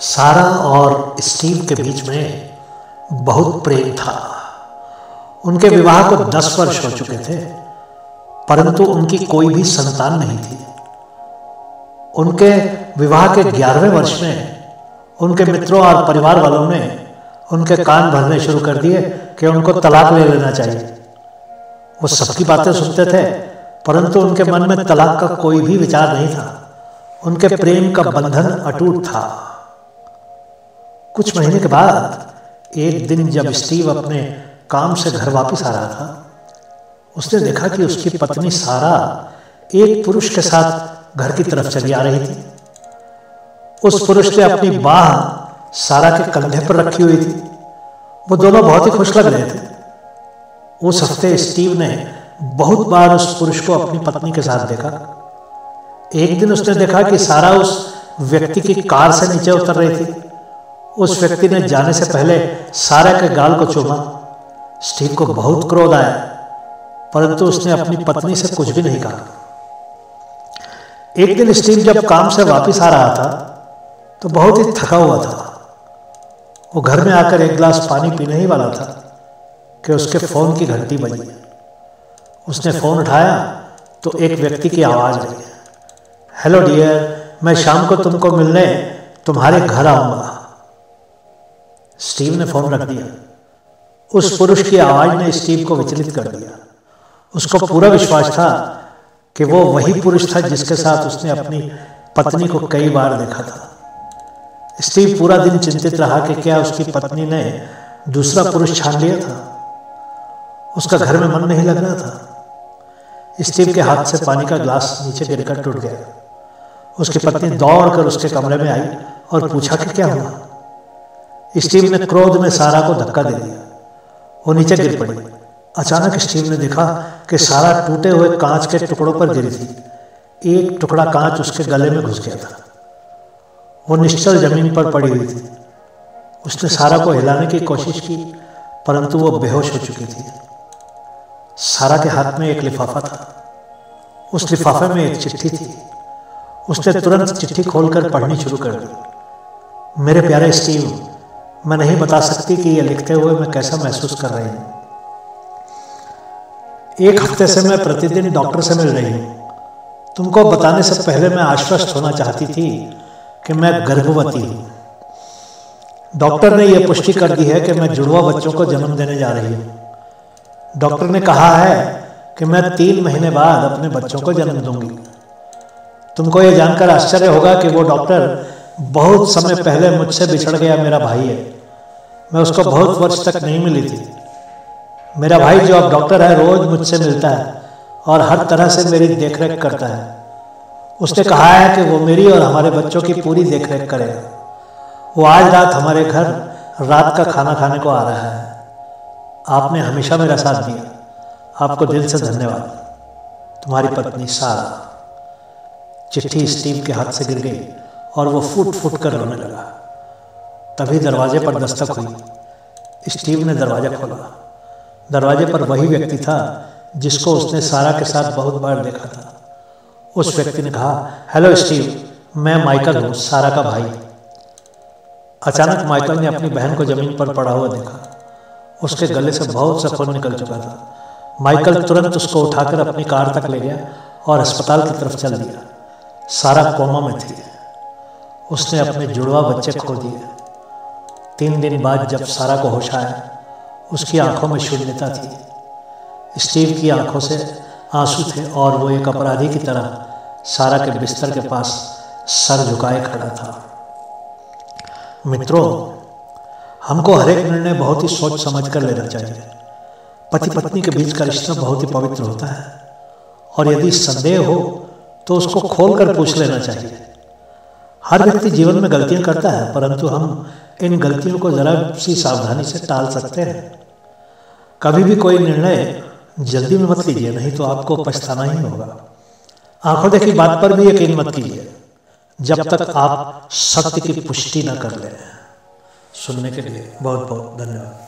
सारा और स्टीव के बीच में बहुत प्रेम था। उनके विवाह को दस वर्ष हो चुके थे, परंतु उनकी कोई भी संतान नहीं थी। उनके विवाह के ग्यारहवें वर्ष में उनके मित्रों और परिवार वालों ने उनके कान भरने शुरू कर दिए कि उनको तलाक ले लेना चाहिए। वो सबकी बातें सुनते थे, परंतु उनके मन में तलाक का कोई भी विचार नहीं था। उनके प्रेम का बंधन अटूट था। कुछ महीने के बाद, एक दिन जब स्टीव अपने काम से घर वापस आ रहा था, उसने देखा कि उसकी पत्नी सारा, एक पुरुष के साथ घर की तरफ़ चली आ रही थी। उस पुरुष ने अपनी बाह सारा के कंधे पर रखी हुई थी। वो दोनों बहुत ही खुश लग रहे थे। उस हफ़्ते स्टीव ने बहुत बार उस पुरुष को अपनी पत्नी के साथ देखा। एक दिन उसने देखा कि सारा उस व्यक्ति की कार से नीचे उतर रही थी। उस व्यक्ति ने जाने से पहले सारा के गाल को चूमा। स्टीव को बहुत क्रोध आया, परंतु उसने अपनी पत्नी से कुछ भी नहीं कहा। एक दिन स्टीव जब काम से वापस आ रहा था तो बहुत ही थका हुआ था। वो घर में आकर एक गिलास पानी पीने ही वाला था कि उसके फ़ोन की घंटी बजी। उसने फ़ोन उठाया तो एक व्यक्ति की आवाज़ आई। हेलो डियर, मैं शाम को तुमको मिलने तुम्हारे घर आऊँगा। स्टीव ने फ़ोन रख दिया। उस पुरुष की आवाज़ ने स्टीव को विचलित कर दिया। उसको पूरा विश्वास था कि वो वही पुरुष था जिसके साथ उसने अपनी पत्नी को कई बार देखा था। स्टीव पूरा दिन चिंतित रहा कि क्या उसकी पत्नी ने दूसरा पुरुष छान लिया था। उसका घर में मन नहीं लग रहा था। स्टीव के हाथ से पानी का ग्लास नीचे गिरकर टूट गया। उसकी पत्नी दौड़कर उसके कमरे में आई और पूछा कि क्या हुआ? स्टीव ने क्रोध में सारा को धक्का दे दिया। वो नीचे गिर पड़ी। अचानक स्टीव ने देखा कि सारा टूटे हुए कांच के टुकड़ों पर गिरी थी। एक टुकड़ा कांच उसके गले में घुस गया था। वो निश्चल ज़मीन पर पड़ी हुई थी। उसने सारा को हिलाने की कोशिश की, परंतु वो बेहोश हो चुकी थी। सारा के हाथ में एक लिफाफा था। उस लिफाफे में एक चिट्ठी थी। उसने तुरंत चिट्ठी खोलकर पढ़नी शुरू कर दी। मेरे प्यारे स्टीव मैं नहीं बता सकती कि ये लिखते हुए मैं कैसा महसूस कर रही हूँ। एक हफ़्ते से मैं प्रतिदिन डॉक्टर से मिल रही हूँ। तुमको बताने से पहले मैं आश्वस्त होना चाहती थी कि मैं गर्भवती हूँ। डॉक्टर ने यह पुष्टि कर दी है कि मैं जुड़वा बच्चों को जन्म देने जा रही हूँ। डॉक्टर ने कहा है कि मैं तीन महीने बाद अपने बच्चों को जन्म दूँगी। तुमको यह जानकर आश्चर्य होगा कि वो डॉक्टर बहुत समय पहले मुझसे बिछड़ गया मेरा भाई है। मैं उसको बहुत वर्ष तक नहीं मिली थी। मेरा भाई जो अब डॉक्टर है, रोज मुझसे मिलता है और हर तरह से मेरी देखरेख करता है। उसने कहा है कि वो मेरी और हमारे बच्चों की पूरी देखरेख करेगा। वो आज रात हमारे घर रात का खाना खाने को आ रहा है। आपने हमेशा मेरा साथ दिया। आपको दिल से धन्यवाद। तुम्हारी पत्नी सारा। चिट्ठी स्टीव के हाथ से गिर गई। और वो फुट फुट कर रोने लगा। तभी दरवाजे पर दस्तक हुई। स्टीव ने दरवाज़ा खोला। दरवाजे पर वही व्यक्ति था जिसको उसने सारा के साथ बहुत बार देखा था। उस व्यक्ति ने कहा, हेलो स्टीव, मैं माइकल हूँ, सारा का भाई। अचानक माइकल ने अपनी बहन को ज़मीन पर पड़ा हुआ देखा। उसके गले से बहुत सा खून निकल चुका था। माइकल तुरंत उसको उठाकर अपनी कार तक ले गया और अस्पताल की तरफ़ चल दिया। सारा कोमा में थी। उसने अपने जुड़वा बच्चे खो दिए तीन दिन बाद जब सारा को होश आया, उसकी आँखों में शून्यता थी। स्टीव की आँखों से आँसू थे और वो एक अपराधी की तरह सारा के बिस्तर के पास सर झुकाए खड़ा था। मित्रों, हमको हर एक निर्णय बहुत ही सोच समझ कर लेना चाहिए। पति पत्नी के बीच का रिश्ता बहुत ही पवित्र होता है। और यदि संदेह हो तो उसको खोल कर पूछ लेना चाहिए। हर व्यक्ति जीवन में गलतियाँ करता है, परंतु हम इन गलतियों को जरा सी सावधानी से टाल सकते हैं। कभी भी कोई निर्णय जल्दी में मत लीजिए, नहीं तो आपको पछताना ही होगा। आँखों देखी बात पर भी यकीन मत कीजिए, जब तक आप सत्य की पुष्टि न कर ले। सुनने के लिए बहुत बहुत धन्यवाद।